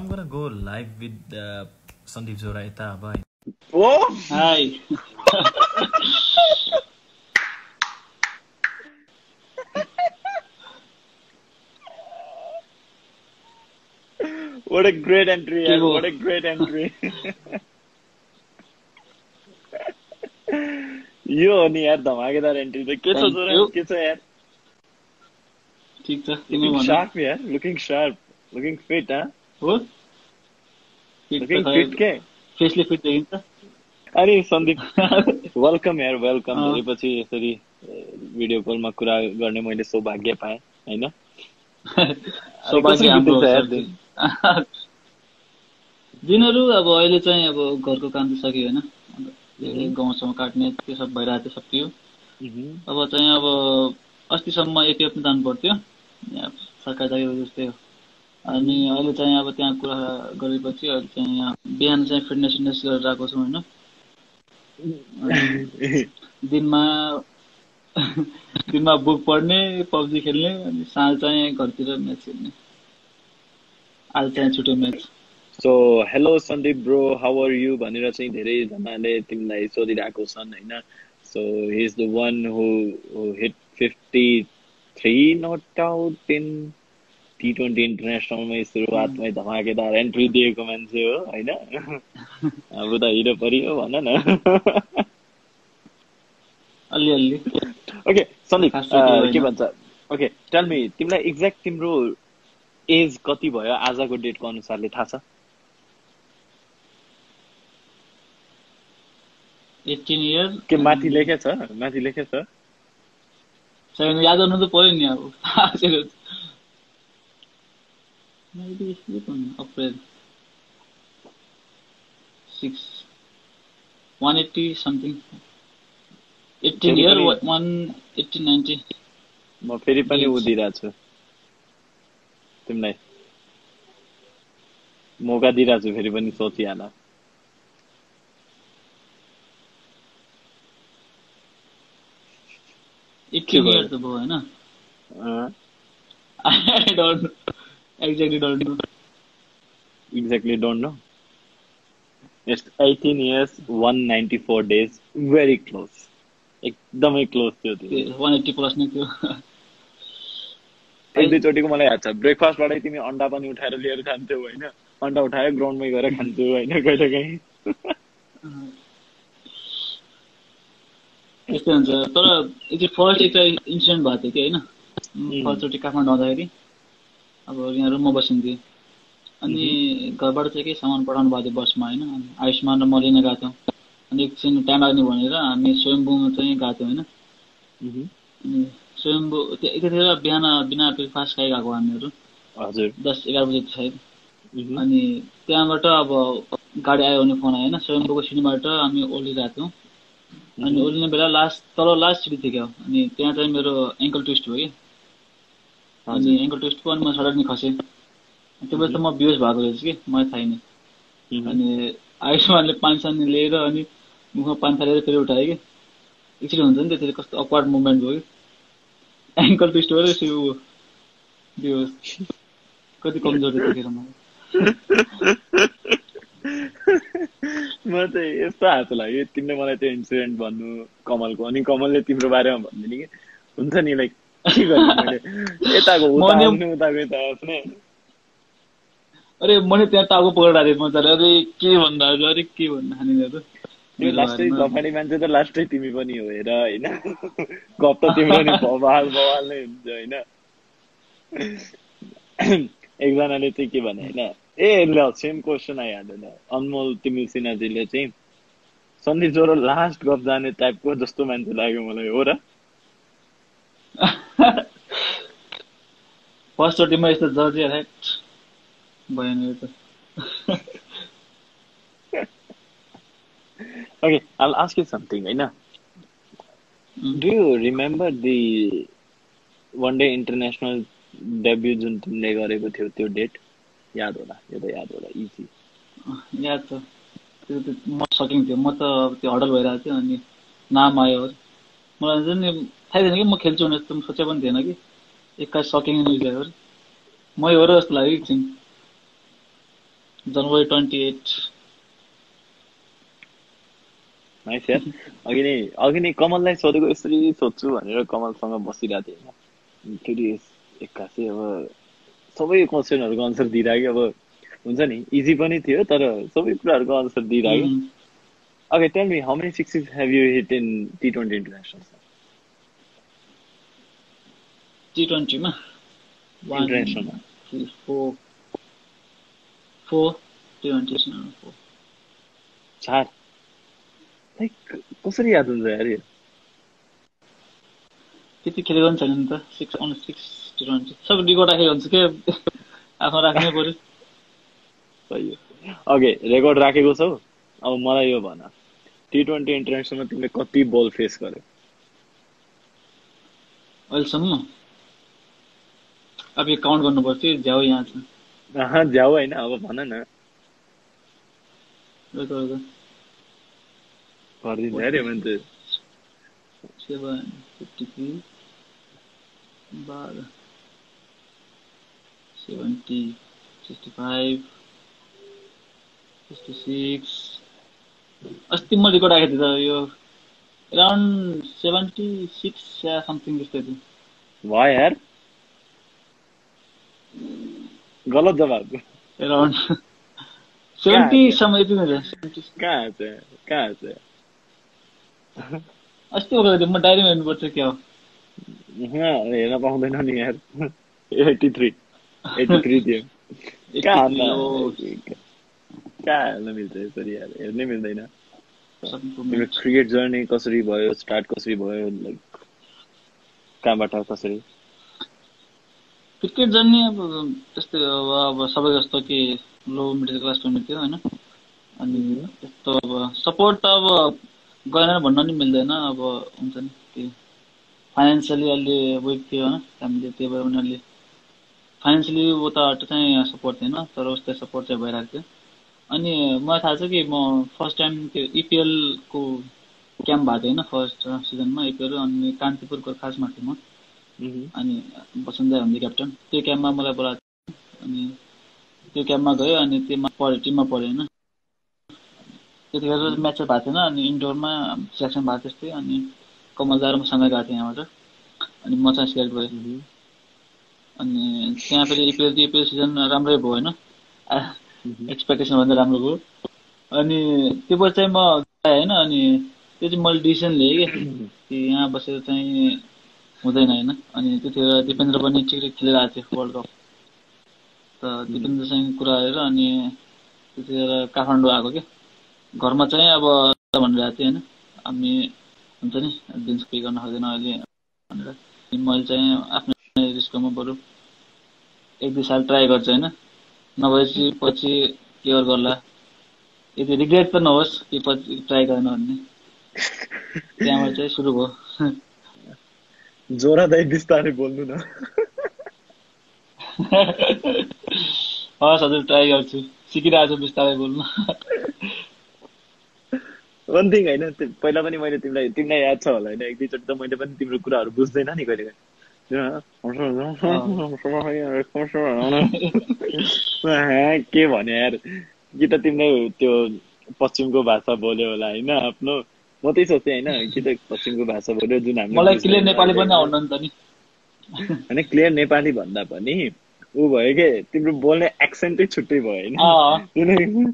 I'm gonna go live with uh, Sandeep Zora यता अब है Oh, hi what a great entry! के यार, वो? What a great entry! यो हो नि यार धमाकेदार एन्ट्री त के छ Thank जोरा you. के छ यार ठिक छ तिमी लुकिङ भन शार्प यार लुकिङ शार्प लुकिङ फिट हाँ हो फेसले फिट देखिन्छ अनि सन्दीप वेलकम यार वेलकम। धेरैपछि यसरी भिडियो कलमा कुरा गर्ने मैले सौभाग्य पाएँ होइन? दिनहरू अब अहिले चाहिँ अब घरको काम त सकियो होइन गाउँसम्म काट्ने त्यो सब भइरहेको थियो सकियो। अब चाहिँ अब अस्तिसम्म पनि जानु पर्थ्यो सरकारी जागिर जस्तै हो अनि अहिले चाहिँ अब त्यहाँ कुरा गरेपछि अहिले चाहिँ यहाँ बिहान चाहिँ फिटनेस फिटनेस गरेर आएको छौँ होइन। दिनमा दिनमा बुक पढ्ने पब्जी खेल्ने अनि साँझ चाहिँ घरतिर म्याच खेल्ने आज चाहिँ छुट्यो match. So hello Sandeep bro how are you भनेर चाहिँ धेरैजनाले तिमीलाई सोधिरहेको छन् होइन? So he is the one who hit fifty three not out in T twenty इन्टरनेसनलमै सुरुवातमै धमाकेदार एन्ट्री दिएको मान्छे हो होइन? अब त हिरो परियो भन न। अलिअलि। ओके सन्दीप के। भन्छ? ओके टेल मी तिमीलाई एक्ज्याक्ट तिम्रो एज कति भयो आजको डेटको अनुसारले थाहा छ? एट्टिन इयर के माथि लेखे छ माथि लेखे छ सेभेन याद गर्नु त पऱ्यो नि अब। Maybe one eighty something eighteen फेरि इयर पनि- वान एट्टी नाइन्टी म फेरि पनि. उदिरहेको छु। तिमीलाई। मौका दिइरहेको छु फेरि पनि सोचिहाल। त भयो होइन। No exactly don't know yes eighteen years one ninety four days very close एकदमै क्लोज थियो त्यो वान एट्टी प्लस नै थियो एक दुईचोटिको मलाई याद छ ब्रेकफास्टबाटै तिमी अन्डा पनि उठाएर लिएर खान्थ्यौ होइन अन्डा उठायो ग्राउन्डमै गएर खान्थ्यौ होइन कहिले काहीँ त्यस्तै हुन्छ तर फर्स्ट एउटा इन्सिडेन्ट भएको थियो कि होइन. फर्स्टचोटि काठमाडौँ आउँदाखेरि अब यहाँ रुममा बसिन्थेँ अनि घरबाट चाहिँ केही सामान पठाउनु भएको थियो बसमा होइन? अनि आयुष्मान र म लिन गएको थियौँ। अनि एकछिन टाइम लाग्ने भनेर हामी स्वयम्भूमा चाहिँ गएको थियौँ होइन। अनि स्वयम्भू त्यो यतिखेर बिहान बिना ब्रेकफास्ट खाइ गएको हामीहरू। हजुर। दस एघार बजी सायद। अनि त्यहाँबाट अब गाडी आयो भने फोन आयो होइन? स्वयम्भूको सिँढीबाट हामी ओर्लिरहेको थियौँ। अनि ओर्लिने बेला लास्ट तल लास्ट सिँढी थियो क्या। अनि त्यहाँ चाहिँ मेरो एङ्कल ट्विस्ट भयो कि। अनि एङ्कल ट्विस्ट भयो अनि म सडक नि खसेँ त्यो बेला त म बिहोस भएको रहेछ कि मलाई थाहै नै। अनि आयुष्मानले पानी सानी लिएर अनि मुखमा पानी थालेर फेरि उठायो कि। एकचोटि हुन्छ नि त्यसरी कस्तो अक्वार्ड मुभमेन्ट भयो कि। एङ्कल ट्विस्ट भएर यसरी ऊ बिहोस। कति कमजोर थियो त्यतिखेर म म चाहिँ यस्तो हाँसो लाग्यो। तिमीले मलाई त्यो इन्सिडेन्ट भन्नु कमलको। अनि कमलले तिम्रो बारेमा भनिदिने कि। हुन्छ नि लाइक के गर्ने मैले यताको उता आफ्ने उताको यता आफ्ने अरे मैले त्यहाँ टाउको पक्रेर मजाले। अरे के भन्दा अरे के भन्दा खानेहरू तिमी लास्टै झपाडी मान्छे त लास्टै तिमी पनि हो हेर होइन? गफ त तिम्रो नि बवाल बवाल नै हुन्छ होइन? एकजनाले चाहिँ के भने होइन? ए ल सेम क्वेसन आइहाल्यो ल। अनमोल तिमी सिन्हाजीले चाहिँ सन्दीप ज्वरो लास्ट गफ जाने टाइपको जस्तो मान्छे लाग्यो मलाई हो र? फर्स्टचोटि म यस्तो जर्जी राइट? भएन यो त। Okay, I'll ask you something, होइन. Do you remember the one day international debut जुन तिमीले गरेको थियो त्यो डेट याद होला यो त याद होला इजी याद छ। त्यो त म सकिन्थ्यो म त त्यो हडल भइरहेको थियो अनि नाम आयो। मलाई हुन्छ नि थाहै थिएन कि म खेल्छु भने जस्तो म सोचे पनि थिएन कि। एक्काइस सकिने न्युज मै हो र जस्तो लाग्यो एकछिन जनवरी ट्वेन्टी एट। नाइस यार अघि नै अघि नै कमललाई सोधेको यसरी सोध्छु भनेर कमलसँग बसिरहेको थिएँ। होइन फेरि एक्कासी अब सबै क्वेसनहरूको आन्सर दिइरहेको अब हुन्छ नि इजी पनि थियो तर सबै कुराहरूको आन्सर दिइरहेको okay tell me how many sixes have you hit in T twenty international T ट्वेन्टीमा इन्टरनेसनलमा four four T twenty four चार लाइक कसरी याद हुन्छ यार त्यति खेलेको पनि छैन नि त six on six T twenty sub record राखेको हुन्छ के आफ्नो राख्नै पऱ्यो सही हो ओके रेकर्ड राखेको छौ अब मलाई यो भन टी ट्वेन्टी इन्टरनेसनलमा तिमीले कति बल फेस गर्यो अहिलेसम्म अब यो काउन्ट गर्नुपर्छ झ्याउ यहाँ छ। जाऊ होइन अब भन न। रुक, रुक। गरिदिन्छ अरे मान्छे। सेभेन फिफ्टी थ्री बाह्र seventy sixty five sixty six. अस्ति म रेकर्ड राखेको थिएँ त यो एराउन्ड सेभेन्टी सिक्स या समथिङ जस्तै थियो। भयो यार। गलत जवाब कहाँ छ कहाँ छ अस्ति थियो म डायरीमा हेर्नुपर्छ क्या हो हेर्न पाउँदैन नि यार एट्टी थ्री एट्टी थ्री थियो कहाँ कहाँ हेर्न मिल्छ यसरी यार हेर्नै मिल्दैन तिम्रो। क्रिकेट जर्नी कसरी भयो स्टार्ट कसरी भयो लाइक कहाँबाट कसरी क्रिकेट जर्नी अब त्यस्तै अब अब सबै जस्तो कि लो मिडल क्लास फ्यामिली थियो होइन? अनि त्यस्तो अब सपोर्ट त अब गएन भन्न नि मिल्दैन अब हुन्छ नि कि फाइनेन्सियली अलि विक थियो होइन? फ्यामिली त्यही भएर उनीहरूले फाइनेन्सियली उताबाट चाहिँ सपोर्ट थिएन तर उस्तै सपोर्ट चाहिँ भइरहेको थियो। अनि मलाई थाहा छ कि म फर्स्ट टाइम त्यो इपिएलको क्याम्प भएको थियो होइन फर्स्ट सिजनमा इपिएल अनि कान्तिपुरको खासमा थिएँ म। अनि बसन्त हुन्थ्यो क्याप्टन त्यो क्याम्पमा मलाई बोलाएको थियो। अनि त्यो क्याम्पमा गयो अनि त्योमा पढ्यो टिममा पढ्यो होइन। त्यतिखेर म्याच चाहिँ भएको थिएन अनि इन्डोरमा सेलेक्सन भएको त्यस्तै अनि कमलदार मसँगै गएको थिएँ यहाँबाट। अनि म चाहिँ सिलेक्ट भएँ। मह्म। अनि त्यहाँ फेरि इपिएल इपिएल सिजन राम्रै भयो होइन। एक्सपेक्टेसन भन्दा राम्रो भयो। अनि त्यो पछि चाहिँ म गएँ होइन अनि त्यो चाहिँ मैले डिसिसन लिएँ कि यहाँ बसेर चाहिँ हुँदैन होइन? अनि त्यतिखेर दिपेन्द्र पनि ठिक खेलिरहेको थियो वर्ल्ड कप त दिपेन्द्रसँग कुरा गरेर अनि त्यतिखेर काठमाडौँ आएको क्या घरमा चाहिँ अब भनिरहेको थिएँ होइन? हामी हुन्छ नि दिन्छ पे गर्न सक्दैन अहिले भनेर। मैले चाहिँ आफ्नो रिस्कमा बरु एक दुई साल ट्राई गर्छु होइन? नभएपछि पछि के गर गर्ला? यदि रिग्रेट त नहोस् कि पछि ट्राई गरेन भन्ने त्यहाँबाट चाहिँ सुरु भयो। जोरा दाइ बिस्तारै बोल्नु न. हस् हजुर ट्राई गर्छु सिकिरहेको छु बिस्तारै बोल्नु वान थिङ होइन पहिला पनि मैले तिमीलाई तिमीलाई याद छ होला होइन एक दुईचोटि त मैले पनि तिम्रो कुराहरू बुझ्दैन नि कहिले के? भने यार? कि त तिमीले त्यो पश्चिमको भाषा बोल्यो होला होइन आफ्नो म त्यही सोचेँ होइन कि त पश्चिमको भाषा बोल्यो जुन हामीले मलाई क्लियर नेपाली पनि। आउनु नि त नि होइन क्लियर नेपाली भन्दा पनि ऊ भयो के तिम्रो बोल्ने एक्सेन्टै छुट्टै भयो होइन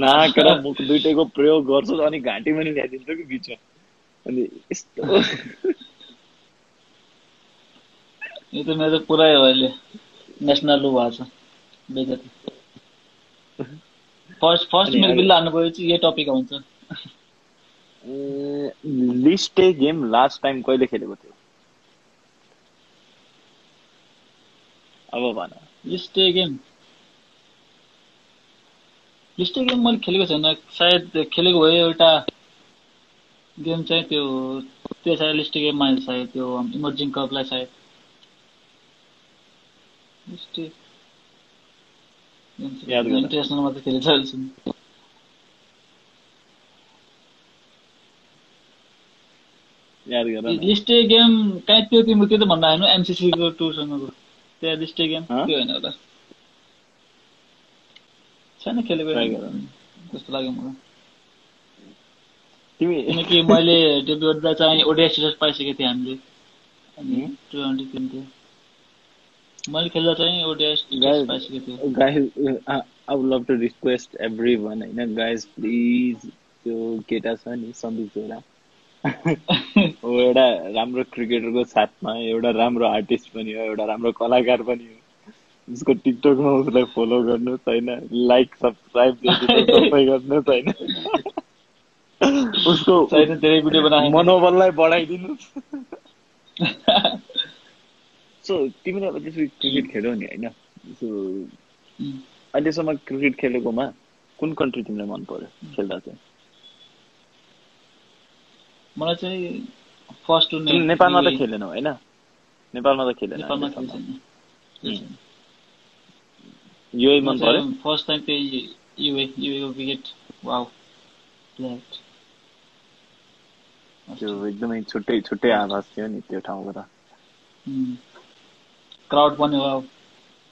नाक र मुख दुइटैको प्रयोग गर्छु अनि घाँटी पनि ल्याइदिन्छु कि बिचमा अनि यस्तो यो त मेरो पुरै हो अहिले नेसनल ऊ भएको छ बेजती फर्स्ट फर्स्ट मेरो हान्नु गयो चाहिँ यही टपिक आउँछ लिस्टे गेम लास्ट टाइम कहिले खेलेको थियो? अब भन। लिस्टे गेम लिस्टे गेम मैले खेलेको छैन। सायद खेलेको भए एउटा गेम चाहिँ त्यो त्यो सायद लिस्टे गेममा सायद त्यो इमर्जिङ कपलाई सायद। लिस्टे। इन्टरनेसनलमा त खेलेको छ अहिलेसम्म। याद गर लिस्टे गेम कहीँ त्यो तिम्रो त्यो त भन्नु आएन एमसिसीको टुरसँगको त्यो लिस्टे गेम? त्यो होइन होला। छैन खेलेको। जस्तो लाग्यो मलाई। तिमी किनकि मैले डेब्यु गर्दा चाहिँ ओडिआई सिरिज पाइसकेको थिएँ हामीले। अनि? टु ट्वेन्टी थियो मैले खेल्दा चाहिँ Guys- सिरिज पाइसकेको guys uh, I would love to request everyone होइन? Guys please त्यो केटा छ नि सन्दीप जोरा ऊ एउटा राम्रो क्रिकेटरको साथमा एउटा राम्रो आर्टिस्ट पनि हो एउटा राम्रो कलाकार पनि हो। उसको टिकटकमा उसलाई फलो गर्नुहोस् होइन लाइक सब्सक्राइब सबै गर्नुहोस् होइन उसको छैन धेरै भिडियो बनाएको मनोबललाई बढाइदिनुहोस् सो तिमीले अब त्यसरी क्रिकेट खेल्यौ नि होइन? सो अहिलेसम्म क्रिकेट खेलेकोमा कुन कन्ट्री तिमीलाई मन पर्यो खेल्दा चाहिँ? मलाई चाहिँ फर्स्ट नेपालमा त खेलेनौ होइन? नेपालमा त खेलेन नेपालमा। खेल्छ यही मन पर्यो फर्स्ट टाइम त्यही युए युएको विकेट वाउ त्यो एकदमै छुट्टै छुट्टै आवाज थियो नि त्यो ठाउँको त। क्राउड पनि वाउ।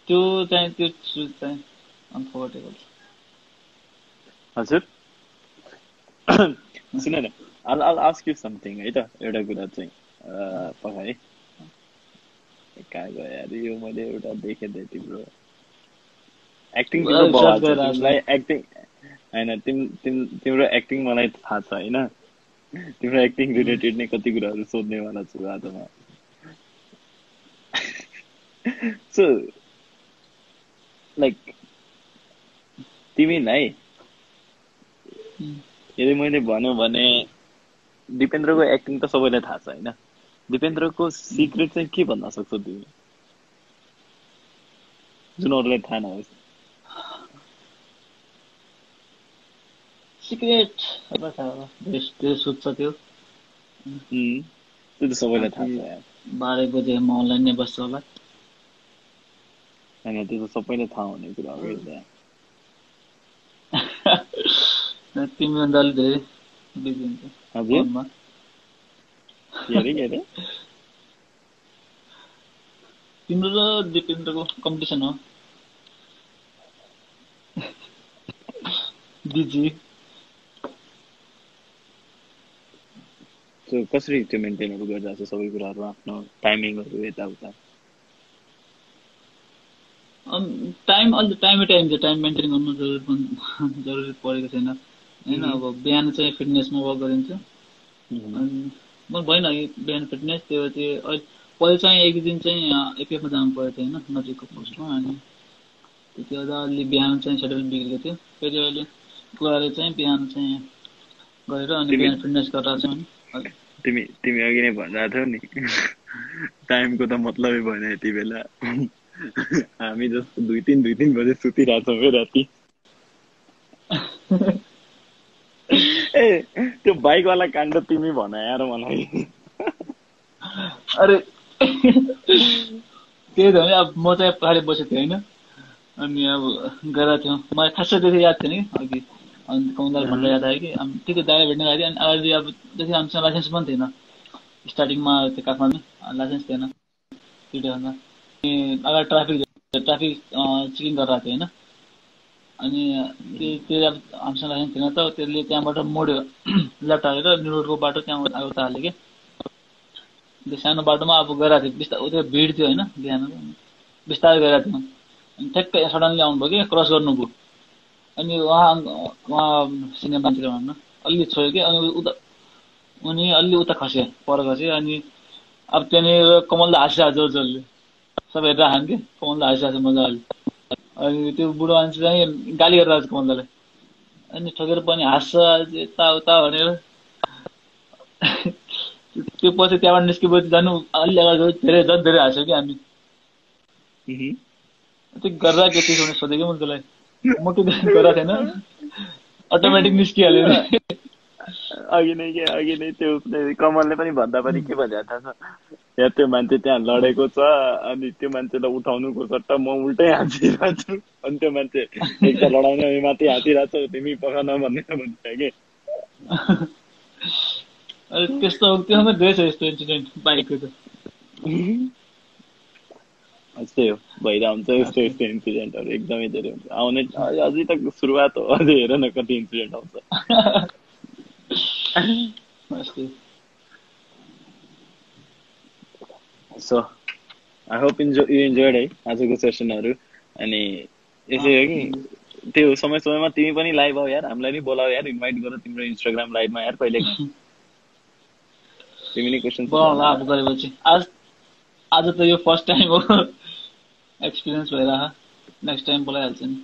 त्यो चाहिँ त्यो सुज चाहिँ अनफोर्टेबल हजुर। सुन I'll, I'll ask you something है त एउटा कुरा चाहिँ पखाइ। कहाँ गयो यार यो मैले एउटा देखेँ थिएँ तिम्रो एक्टिङ तिम्रो तिमीलाई। एक्टिङ होइन तिम तिम तिम्रो एक्टिङ मलाई थाहा छ होइन? तिम्रो एक्टिङ रिलेटेड नै कति कुराहरू सोध्नेवाला छु आज म सो लाइक तिमीलाई यदि मैले भन्यो भने दिपेन्द्रको एक्टिङ त सबैलाई थाहा छ होइन? दिपेन्द्रको सिक्रेट चाहिँ के भन्न सक्छौ तिमी? जुन अरूलाई थाहा नहोस्। सिक्रेट सुत्छ त्यो त्यो। त सबैलाई थाहा छ बाह्र बजे म अनलाइन नै बस्छु होला। होइन त्यो त सबैलाई थाहा हुने कुरा हो। तिमीभन्दा अलिक धेरै बिजी हुन्छ अरे के अरे तिम्रो र दिपेन्द्रको कम्पिटिसन हो बिज़ी सो कसरी त्यो मेन्टेनहरू गरिरहेको छ सबै कुराहरू आफ्नो टाइमिङहरू यताउता टाइम अहिले टाइमै टाइम छ टाइम मेन्टेन गर्नु जरुरी जरुरी परेको छैन होइन अब बिहान चाहिँ फिटनेसमा वर्क गरिन्छ अनि म भएन बिहान फिटनेस त्यो चाहिँ पहिला चाहिँ एक दिन चाहिँ एपिएफमा जानु परेको थियो होइन नजिकको पोस्टमा। अनि त्यति बेला अलि बिहान चाहिँ सेड्युल बिग्रेको थियो। फेरि अहिले गएर चाहिँ बिहान चाहिँ गरेर अनि बिहान फिटनेस गरेर चाहिँ तिमी तिमी अघि नै भनिरहेको थियौ नि। टाइमको त मतलबै भएन यति बेला। हामी जस्तो दुई तिन दुई तिन बजे सुतिरहेछौँ है राति। ए त्यो बाइकवाला काण्ड तिमी भन यार मलाई। अरे त्यही त हो नि अब म चाहिँ पछाडि बसेको थिएँ होइन। अनि अब गएर थियौँ मलाई खासै त्यति याद थिएन कि अघि अनि कमदार भनेर याद आयो कि अनि ठिकै दाइ भेट्न गएको थिएँ अनि अगाडि अब त्यति हामीसँग लाइसेन्स पनि थिएन। स्टार्टिङमा त्यो काठमाडौँ लाइसेन्स थिएन। त्यो अनि अगाडि ट्राफिक ट्राफिक चेकिङ गरेर थियो होइन। अनि त्यो हामीसँग लाइसेन्स थिएन त। त्यसले त्यहाँबाट मोड्यो लेफ्ट हालेर न्यु रोडको बाटो त्यहाँबाट आगो हाल्यो कि? त्यो सानो बाटोमा अब गइरहेको थियो। बिस्तारै त्यो भिड थियो होइन बिहान। बिस्तारै गइरहेको थियो। अनि ठ्याक्कै सडनली आउनुभयो कि? क्रस गर्नुभयो। अनि उहाँ उहाँ सिनियर मान्छेले भन्न अलि छोयो कि? अनि उता उनी अलि उता खस्यो पर खस्यो। अनि अब त्यहाँनिर कमलले हाँसिरहेको जोर जोरले सबै हेरेर खान् कि? कमलले हाँसिरहेको छ मजाले अनि त्यो बुढो मान्छे चाहिँ गाली गरिरहेको छ कमललाई अनि ठोकेर पनि हाँस्छ यताउता भनेर। त्यो पछि त्यहाँबाट निस्केपछि झन् अलि अगाडि धेरै झन् धेरै हाँस्यो कि हामी। त्यो गरेर के चिज भने सोधेको मैले त्यसलाई म के गरेर थिएन। अटोमेटिक निस्किहाल्यो नि। अघि नै के अघि नै त्यो कमलले पनि भन्दा पनि के भन्छ थाहा छ या त्यो मान्छे त्यहाँ लडेको छ अनि त्यो मान्छेलाई उठाउनुको सट्टा म उल्टै हाँसिरहेको छु। अनि त्यो मान्छे एक त लडाउन माथि हाँसिरहेको छ तिमी पखान भनेर भन्छ कि। त्यस्तो त्योसँग धेरै छ यस्तो इन्सिडेन्ट बाइकको त। यस्तै हो भइरहेको हुन्छ यस्तो यस्तो इन्सिडेन्टहरू एकदमै धेरै हुन्छ। आउने अझै त सुरुवात हो अझै हेर न कति इन्सिडेन्ट आउँछ यस्तै so I hope enjoy you enjoyed है आजको सेसनहरू अनि यसै हो कि त्यो समय समयमा तिमी पनि लाइभ आऊ यार। हामीलाई नि बोलाऊ यार। इन्भाइट गर तिम्रो इन्स्टाग्राम लाइभमा यार कहिले तिमी नै क्वेसन गरेपछि। आज आज त यो फर्स्ट टाइम हो। एक्सपिरियन्स भइरह नेक्स्ट टाइम बोलाइहाल्छ नि।